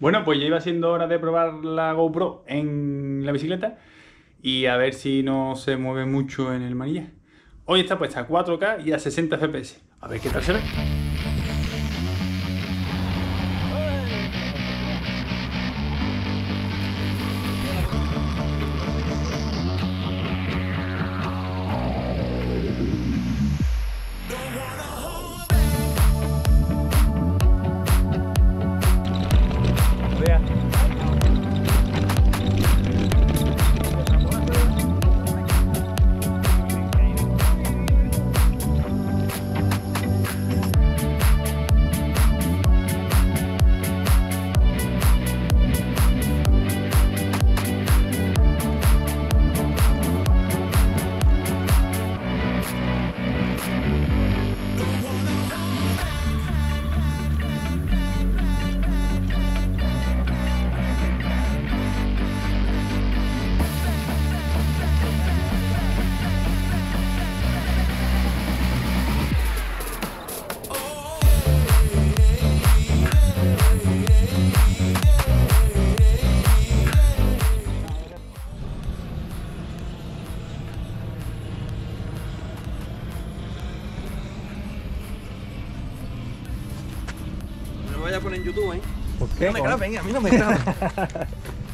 Bueno, pues ya iba siendo hora de probar la GoPro en la bicicleta y a ver si no se mueve mucho en el manillar. Hoy está puesta a 4K y a 60 FPS. A ver qué tal se ve. Vaya a poner en YouTube, ¿eh? ¿Por No me graben, a mí no me graben.